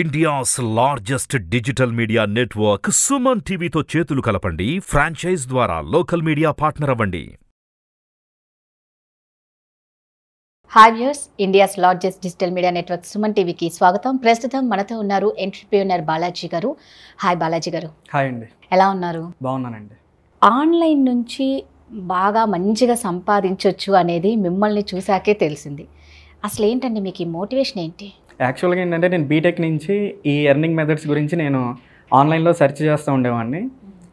India's largest digital media network Suman టీవీతో చేతులు కలపండి. Franchise ద్వారా లోకల్ మీడియా పార్ట్నర్ అవ్వండి. Hi viewers India's largest digital media network Suman టీవీకి స్వాగతం. ప్రస్తుతం మనతో ఉన్నారు ఎంటర్ప్రియూనర్ బాలాజీ గారు. హాయ్ బాలాజీ గారు. హాయ్ అండి. ఎలా ఉన్నారు? బాగున్నానండి. ఆన్లైన్ నుంచి బాగా మంచిగా సంపాదించవచ్చు అనేది మిమ్మల్ని చూసాకే తెలిసింది. అసలు ఏంటండి మీకు ఈ మోటివేషన్ ఏంటి? యాక్చువల్గా ఏంటంటే నేను బీటెక్ నుంచి ఈ ఎర్నింగ్ మెథడ్స్ గురించి నేను ఆన్లైన్లో సెర్చ్ చేస్తూ ఉండేవాడిని.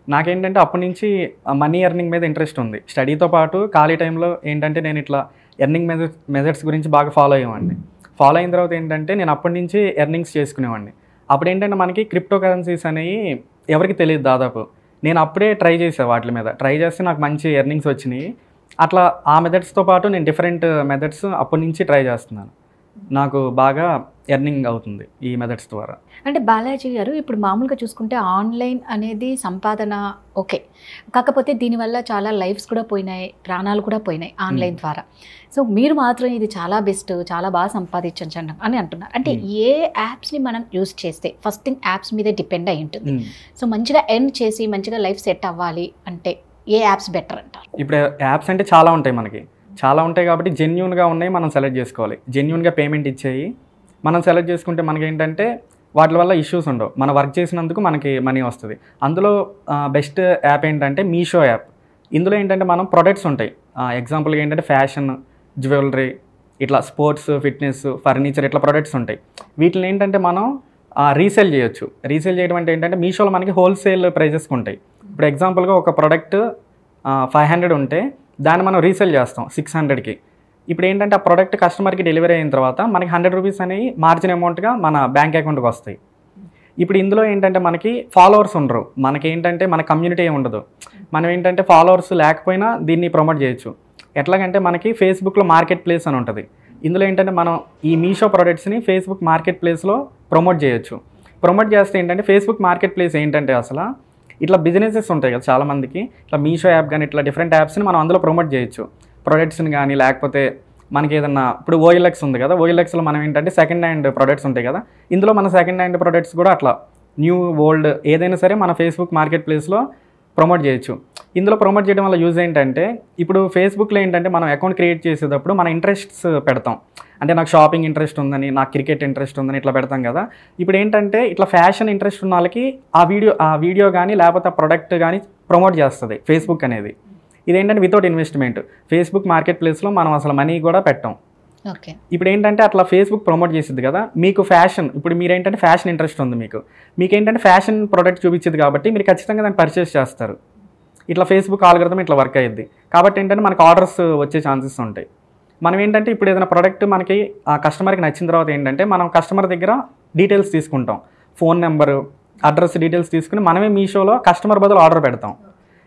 నాకేంటంటే అప్పటి నుంచి మనీ ఎర్నింగ్ మీద ఇంట్రెస్ట్ ఉంది. స్టడీతో పాటు ఖాళీ టైంలో ఏంటంటే నేను ఇట్లా ఎర్నింగ్ మెథడ్ మెథడ్స్ గురించి బాగా ఫాలో అయ్యేవాడిని. ఫాలో అయిన తర్వాత ఏంటంటే నేను అప్పటి నుంచి ఎర్నింగ్స్ చేసుకునేవాడిని. అప్పుడు ఏంటంటే మనకి క్రిప్టో కరెన్సీస్ అనేవి ఎవరికి తెలియదు దాదాపు. నేను అప్పుడే ట్రై చేసాను వాటి మీద. ట్రై చేస్తే నాకు మంచి ఎర్నింగ్స్ వచ్చినాయి. అట్లా ఆ మెథడ్స్తో పాటు నేను డిఫరెంట్ మెథడ్స్ అప్పటి నుంచి ట్రై చేస్తున్నాను. నాకు బాగా ఎర్నింగ్ అవుతుంది ఈ మెథడ్స్ ద్వారా. అంటే బాలాజీ గారు ఇప్పుడు మామూలుగా చూసుకుంటే ఆన్లైన్ అనేది సంపాదన ఓకే. కాకపోతే దీనివల్ల చాలా లైఫ్స్ కూడా పోయినాయి ప్రాణాలు కూడా పోయినాయి ఆన్లైన్ ద్వారా. సో మీరు మాత్రం ఇది చాలా బెస్ట్ చాలా బాగా సంపాదించచ్చు అని అంటున్నారు. అంటే. ఏ యాప్స్ని మనం యూస్ చేస్తే ఫస్ట్ థింగ్ యాప్స్ మీదే డిపెండ్ అయి ఉంటుంది. సో మంచిగా ఎర్న్ చేసి మంచిగా లైఫ్ సెట్ అవ్వాలి అంటే ఏ యాప్స్ బెటర్ అంటారు? ఇప్పుడు యాప్స్ అంటే చాలా ఉంటాయి మనకి. చాలా ఉంటాయి కాబట్టి జెన్యున్గా ఉన్నాయి మనం సెలెక్ట్ చేసుకోవాలి. జెన్యున్గా పేమెంట్ ఇచ్చేయి. మనం సెలెక్ట్ చేసుకుంటే మనకి ఏంటంటే వాటి వల్ల ఇష్యూస్ ఉండవు. మన వర్క్ చేసినందుకు మనకి మనీ వస్తుంది. అందులో బెస్ట్ యాప్ ఏంటంటే మీషో యాప్ ఇందులో ఏంటంటే మనం ప్రొడక్ట్స్ ఉంటాయి. ఎగ్జాంపుల్గా ఏంటంటే ఫ్యాషన్ జ్యువెలరీ ఇట్లా స్పోర్ట్స్ ఫిట్నెస్ ఫర్నిచర్ ఇట్లా ప్రొడక్ట్స్ ఉంటాయి. వీటిని ఏంటంటే మనం రీసేల్ చేయొచ్చు. రీసేల్ చేయడం అంటే ఏంటంటే మీషోలో మనకి హోల్సేల్ ప్రైజెస్కి ఉంటాయి. ఇప్పుడు ఎగ్జాంపుల్గా ఒక ప్రోడక్ట్ ఫైవ్ హండ్రెడ్ ఉంటే దాన్ని మనం రీసేల్ చేస్తాం సిక్స్ హండ్రెడ్కి. ఇప్పుడు ఏంటంటే ఆ ప్రోడక్ట్ కస్టమర్కి డెలివరీ అయిన తర్వాత మనకి హండ్రెడ్ రూపీస్ అనేవి మార్జిన్ అమౌంట్గా మన బ్యాంక్ అకౌంట్కి వస్తాయి. ఇప్పుడు ఇందులో ఏంటంటే మనకి ఫాలోవర్స్ ఉండరు. మనకి ఏంటంటే మన కమ్యూనిటీ ఉండదు. మనం ఏంటంటే ఫాలోవర్స్ లేకపోయినా దీన్ని ప్రమోట్ చేయొచ్చు. ఎట్లాగంటే మనకి ఫేస్బుక్లో మార్కెట్ ప్లేస్ అని ఉంటుంది. ఇందులో ఏంటంటే మనం ఈ మీషో ప్రోడక్ట్స్ని ఫేస్బుక్ మార్కెట్ ప్లేస్లో ప్రమోట్ చేయొచ్చు. ప్రమోట్ చేస్తే ఏంటంటే ఫేస్బుక్ మార్కెట్ ప్లేస్ ఏంటంటే అసలు ఇట్లా బిజినెసెస్ ఉంటాయి కదా చాలామందికి. ఇట్లా మీషో యాప్ కానీ ఇట్లా డిఫరెంట్ యాప్స్ని మనం అందులో ప్రమోట్ చేయొచ్చు. ప్రొడక్ట్స్ని కానీ లేకపోతే మనకి ఏదన్నా ఇప్పుడు ఓఎల్ఎక్స్ ఉంది కదా ఓఎల్ఎక్స్లో మనం ఏంటంటే సెకండ్ హ్యాండ్ ప్రొడక్ట్స్ ఉంటాయి కదా. ఇందులో మన సెకండ్ హ్యాండ్ ప్రొడక్ట్స్ కూడా అట్లా. న్యూ ఓల్డ్ ఏదైనా సరే మన ఫేస్బుక్ మార్కెట్ ప్లేస్లో ప్రమోట్ చేయొచ్చు. ఇందులో ప్రమోట్ చేయడం వల్ల యూజ్ ఏంటంటే ఇప్పుడు ఫేస్బుక్లో ఏంటంటే మనం అకౌంట్ క్రియేట్ చేసేటప్పుడు మన ఇంట్రెస్ట్స్ పెడతాం. అంటే నాకు షాపింగ్ ఇంట్రెస్ట్ ఉందని నాకు క్రికెట్ ఇంట్రెస్ట్ ఉందని ఇట్లా పెడతాం కదా. ఇప్పుడు ఏంటంటే ఇట్లా ఫ్యాషన్ ఇంట్రెస్ట్ ఉన్న వాళ్ళకి ఆ వీడియో ఆ వీడియో కానీ లేకపోతే ఆ ప్రొడక్ట్ కానీ ప్రమోట్ చేస్తుంది ఫేస్బుక్ అనేది. ఇదేంటంటే వితౌట్ ఇన్వెస్ట్మెంట్ ఫేస్బుక్ మార్కెట్ ప్లేస్లో మనం అసలు మనీ కూడా పెట్టాం. ఓకే. ఇప్పుడు ఏంటంటే అట్లా ఫేస్బుక్ ప్రమోట్ చేసిద్ది కదా మీకు ఫ్యాషన్ ఇప్పుడు మీరు ఏంటంటే ఫ్యాషన్ ఇంట్రెస్ట్ ఉంది మీకు. మీకు ఏంటంటే ఫ్యాషన్ ప్రోడక్ట్ చూపించింది కాబట్టి మీరు ఖచ్చితంగా దాన్ని పర్చేస్ చేస్తారు. ఇట్లా ఫేస్బుక్ ఆల్గ్రదం ఇట్లా వర్క్ అయ్యింది కాబట్టి ఏంటంటే మనకు ఆర్డర్స్ వచ్చే ఛాన్సెస్ ఉంటాయి. మనం ఏంటంటే ఇప్పుడు ఏదైనా ప్రోడక్ట్ మనకి ఆ కస్టమర్కి నచ్చిన తర్వాత ఏంటంటే మనం కస్టమర్ దగ్గర డీటెయిల్స్ తీసుకుంటాం. ఫోన్ నెంబరు అడ్రస్ డీటెయిల్స్ తీసుకుని మనమే మీషోలో కస్టమర్ బదులు ఆర్డర్ పెడతాం.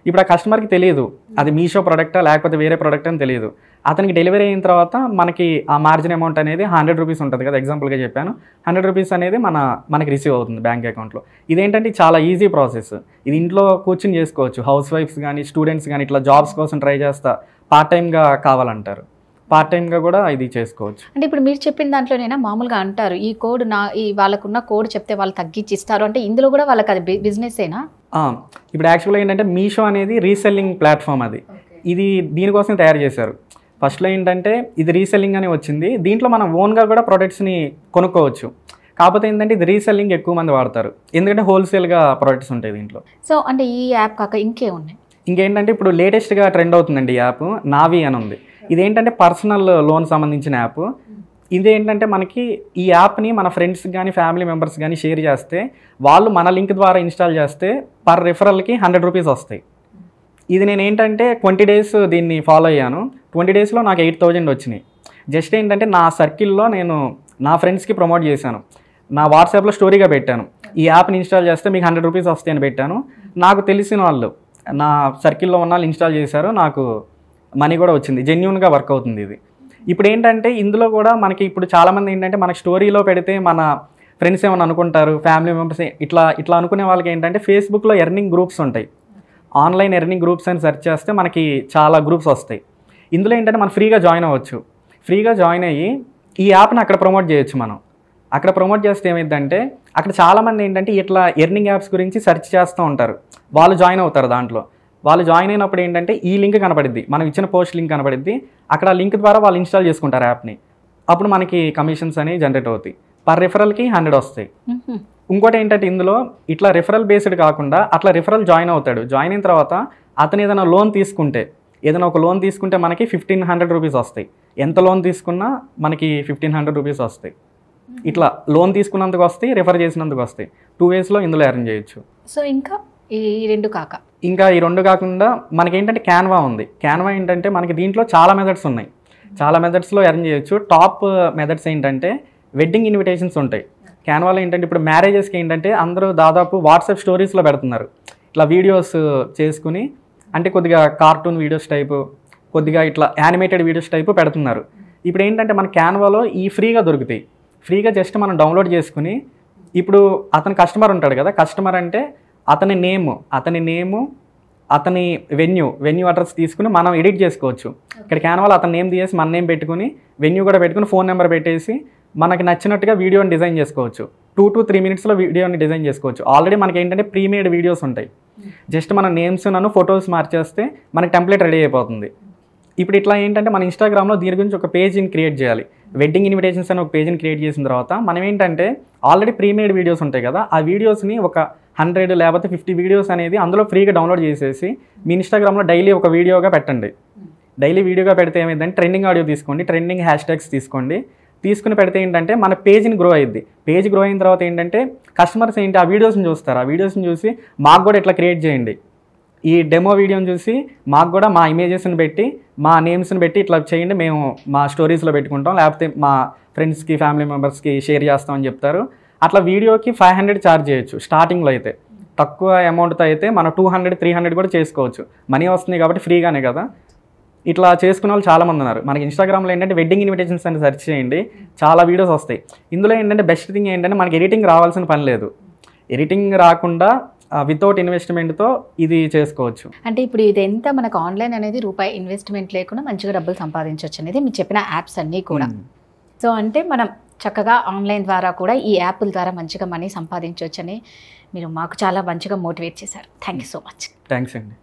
ఇప్పుడు ఆ కస్టమర్కి తెలియదు. అది మీషో ప్రోడక్టా లేకపోతే వేరే ప్రోడక్ట్ అని తెలియదు. అతనికి డెలివరీ అయిన తర్వాత మనకి ఆ మార్జిన్ అమౌంట్ అనేది హండ్రెడ్ రూపీస్ ఉంటుంది కదా ఎగ్జాంపుల్గా చెప్పాను. హండ్రెడ్ రూపీస్ అనేది మన మనకి రిసీవ్ అవుతుంది బ్యాంక్ అకౌంట్లో ఇదేంటంటే చాలా ఈజీ ప్రాసెస్ ఇది ఇంట్లో కూర్చుని చేసుకోవచ్చు. హౌస్ వైఫ్స్ కానీ స్టూడెంట్స్ కానీ ఇట్లా జాబ్స్ కోసం ట్రై చేస్తా పార్ట్ టైంగా కావాలంటారు. పార్ట్ టైంగా కూడా ఇది చేసుకోవచ్చు. అంటే ఇప్పుడు మీరు చెప్పిన దాంట్లోనైనా మామూలుగా అంటారు ఈ కోడ్ నా ఈ వాళ్ళకున్న కోడ్ చెప్తే వాళ్ళు తగ్గించి ఇస్తారు అంటే ఇందులో కూడా వాళ్ళకి అది బిజినెస్ ఏనా? ఆ, ఇప్పుడు యాక్చువల్గా ఏంటంటే మీషో అనేది రీసెల్లింగ్ ప్లాట్ఫామ్ అది. ఇది దీనికోసం తయారు చేశారు. ఫస్ట్లో ఏంటంటే ఇది రీసెల్లింగ్ అని వచ్చింది. దీంట్లో మనం ఓన్గా కూడా ప్రొడక్ట్స్ని కొనుక్కోవచ్చు. కాకపోతే ఏంటంటే ఇది రీసెల్లింగ్ ఎక్కువ మంది వాడతారు. ఎందుకంటే హోల్సేల్గా ప్రొడక్ట్స్ ఉంటాయి దీంట్లో. సో అంటే ఈ యాప్ కాక ఇంకే ఉన్నాయి? ఇంకేంటంటే ఇప్పుడు లేటెస్ట్గా ట్రెండ్ అవుతుందండి ఈ యాప్ నావి అని ఉంది. ఇదేంటంటే పర్సనల్ లోన్ సంబంధించిన యాప్. ఇదేంటంటే మనకి ఈ యాప్ని మన ఫ్రెండ్స్ కానీ ఫ్యామిలీ మెంబర్స్ కానీ షేర్ చేస్తే వాళ్ళు మన లింక్ ద్వారా ఇన్స్టాల్ చేస్తే పర్ రిఫరల్కి హండ్రెడ్ రూపీస్ వస్తాయి. ఇది నేను ఏంటంటే ట్వంటీ డేస్ దీన్ని ఫాలో అయ్యాను. ట్వంటీ డేస్లో నాకు ఎయిట్ థౌజండ్ వచ్చినాయి. జస్ట్ ఏంటంటే నా సర్కిల్లో నేను నా ఫ్రెండ్స్కి ప్రమోట్ చేశాను. నా వాట్సాప్లో స్టోరీగా పెట్టాను. ఈ యాప్ని ఇన్స్టాల్ చేస్తే మీకు హండ్రెడ్ రూపీస్ వస్తాయని పెట్టాను. నాకు తెలిసిన వాళ్ళు నా సర్కిల్లో ఉన్న వాళ్ళు ఇన్స్టాల్ చేశారు. నాకు మనీ కూడా వచ్చింది. జెన్యున్గా వర్క్ అవుతుంది ఇది. ఇప్పుడు ఏంటంటే ఇందులో కూడా మనకి ఇప్పుడు చాలామంది ఏంటంటే మనకి స్టోరీలో పెడితే మన ఫ్రెండ్స్ ఏమైనా అనుకుంటారు ఫ్యామిలీ మెంబర్స్ ఇట్లా ఇట్లా అనుకునే వాళ్ళకి ఏంటంటే ఫేస్బుక్లో ఎర్నింగ్ గ్రూప్స్ ఉంటాయి. ఆన్లైన్ ఎర్నింగ్ గ్రూప్స్ అని సెర్చ్ చేస్తే మనకి చాలా గ్రూప్స్ వస్తాయి. ఇందులో ఏంటంటే మనం ఫ్రీగా జాయిన్ అవ్వచ్చు. ఫ్రీగా జాయిన్ అయ్యి ఈ యాప్ని అక్కడ ప్రమోట్ చేయొచ్చు మనం. అక్కడ ప్రమోట్ చేస్తే ఏమైందంటే అక్కడ చాలామంది ఏంటంటే ఇట్లా ఎర్నింగ్ యాప్స్ గురించి సెర్చ్ చేస్తూ ఉంటారు. వాళ్ళు జాయిన్ అవుతారు దాంట్లో. వాళ్ళు జాయిన్ అయినప్పుడు ఏంటంటే ఈ లింక్ కనపడిద్ది. మనం ఇచ్చిన పోస్ట్ లింక్ కనపడిద్ది. అక్కడ లింక్ ద్వారా వాళ్ళు ఇన్స్టాల్ చేసుకుంటారు యాప్ని. అప్పుడు మనకి కమిషన్స్ అనేవి జనరేట్ అవుతాయి. పర్ రిఫరల్కి హండ్రెడ్ వస్తాయి. ఇంకోటి ఏంటంటే ఇందులో ఇట్లా రిఫరల్ బేస్డ్ కాకుండా అట్లా రిఫరల్ జాయిన్ అవుతాడు. జాయిన్ అయిన తర్వాత అతను ఏదైనా లోన్ తీసుకుంటే ఏదైనా ఒక లోన్ తీసుకుంటే మనకి ఫిఫ్టీన్ హండ్రెడ్ రూపీస్ వస్తాయి. ఎంత లోన్ తీసుకున్నా మనకి ఫిఫ్టీన్ హండ్రెడ్ రూపీస్ వస్తాయి. ఇట్లా లోన్ తీసుకున్నందుకు వస్తాయి రిఫర్ చేసినందుకు వస్తాయి. టూ వేస్లో ఇందులో ఎర్న్ చేయొచ్చు. సో ఇంకా ఈ రెండు కాక. ఇంకా ఈ రెండు కాకుండా మనకి ఏంటంటే క్యాన్వా ఉంది. క్యాన్వా ఏంటంటే మనకి దీంట్లో చాలా మెథడ్స్ ఉన్నాయి. చాలా మెథడ్స్లో ఎర్న్ చేయొచ్చు. టాప్ మెథడ్స్ ఏంటంటే వెడ్డింగ్ ఇన్విటేషన్స్ ఉంటాయి. క్యాన్వాలో ఏంటంటే ఇప్పుడు మ్యారేజెస్కి ఏంటంటే అందరూ దాదాపు వాట్సాప్ స్టోరీస్లో పెడుతున్నారు. ఇట్లా వీడియోస్ చేసుకుని అంటే కొద్దిగా కార్టూన్ వీడియోస్ టైపు కొద్దిగా ఇట్లా యానిమేటెడ్ వీడియోస్ టైపు పెడుతున్నారు. ఇప్పుడు ఏంటంటే మన క్యాన్వాలో ఈ ఫ్రీగా దొరుకుతాయి. ఫ్రీగా జస్ట్ మనం డౌన్లోడ్ చేసుకుని ఇప్పుడు అతను కస్టమర్ ఉంటాడు కదా కస్టమర్ అంటే అతని నేమ్ అతని నేము అతని వెన్యూ వెన్యూ అడ్రస్ తీసుకుని మనం ఎడిట్ చేసుకోవచ్చు. ఇక్కడ క్యాన్వాలో అతని నేమ్ తీసేసి మన నేమ్ పెట్టుకుని వెన్యూ కూడా పెట్టుకుని ఫోన్ నెంబర్ పెట్టేసి మనకి నచ్చినట్టుగా వీడియోని డిజైన్ చేసుకోవచ్చు. టూ టు త్రీ మినిట్స్లో వీడియోని డిజైన్ చేసుకోవచ్చు. ఆల్రెడీ మనకి ఏంటంటే ప్రీమేడ్ వీడియోస్ ఉంటాయి. జస్ట్ మన నేమ్స్ నన్ను ఫొటోస్ మార్చేస్తే మనకి టెంప్లెట్ రెడీ అయిపోతుంది. ఇప్పుడు ఇట్లా ఏంటంటే మన ఇన్స్టాగ్రామ్లో దీని గురించి ఒక పేజీని క్రియేట్ చేయాలి. వెడ్డింగ్ ఇన్విటేషన్స్ అని ఒక పేజీని క్రియేట్ చేసిన తర్వాత మనం ఏంటంటే ఆల్రెడీ ప్రీమేడ్ వీడియోస్ ఉంటాయి కదా ఆ వీడియోస్ని ఒక హండ్రెడ్ లేకపోతే ఫిఫ్టీ వీడియోస్ అనేది అందులో ఫ్రీగా డౌన్లోడ్ చేసేసి మీ ఇన్స్టాగ్రామ్లో డైలీ ఒక వీడియోగా పెట్టండి. డైలీ వీడియోగా పెడితే ఏమైందంటే ట్రెండింగ్ ఆడియో తీసుకోండి ట్రెండింగ్ హ్యాష్ ట్యాగ్స్ తీసుకోండి. తీసుకుని పెడితే ఏంటంటే మన పేజ్ని గ్రో అయ్యిద్ది పేజ్ గ్రో అయిన తర్వాత ఏంటంటే కస్టమర్స్ ఏంటి ఆ వీడియోస్ని చూస్తారు. ఆ వీడియోస్ని చూసి మాకు కూడా ఇట్లా క్రియేట్ చేయండి. ఈ డెమో వీడియోని చూసి మాకు కూడా మా ఇమేజెస్ని పెట్టి మా నేమ్స్ని పెట్టి ఇట్లా చేయండి. మేము మా స్టోరీస్లో పెట్టుకుంటాం. లేకపోతే మా ఫ్రెండ్స్కి ఫ్యామిలీ మెంబర్స్కి షేర్ చేస్తామని చెప్తారు. అట్లా వీడియోకి ఫైవ్ హండ్రెడ్ ఛార్జ్ చేయొచ్చు. స్టార్టింగ్లో అయితే. తక్కువ అమౌంట్తో అయితే మనం టూ హండ్రెడ్ త్రీ హండ్రెడ్ కూడా చేసుకోవచ్చు. మనీ వస్తుంది కాబట్టి ఫ్రీగానే కదా. ఇట్లా చేసుకునే వాళ్ళు చాలా మంది ఉన్నారు. మనకి ఇన్స్టాగ్రామ్లో ఏంటంటే వెడ్డింగ్ ఇన్విటేషన్స్ అని సెర్చ్ చేయండి చాలా వీడియోస్ వస్తాయి. ఇందులో ఏంటంటే బెస్ట్ థింగ్ ఏంటంటే మనకి ఎడిటింగ్ రావాల్సిన పని లేదు. ఎడిటింగ్ రాకుండా వితౌట్ ఇన్వెస్ట్మెంట్తో ఇది చేసుకోవచ్చు. అంటే ఇప్పుడు ఇదెంత మనకు ఆన్లైన్ అనేది రూపాయి ఇన్వెస్ట్మెంట్ లేకుండా మంచిగా డబ్బులు సంపాదించవచ్చు అనేది మీరు చెప్పిన యాప్స్ అన్నీ కూడా. సో అంటే మనం చక్కగా ఆన్లైన్ ద్వారా కూడా ఈ యాప్ల ద్వారా మంచిగా మనీ సంపాదించవచ్చు అని మీరు మాకు చాలా మంచిగా మోటివేట్ చేశారు. Thank you so much thanks అండి.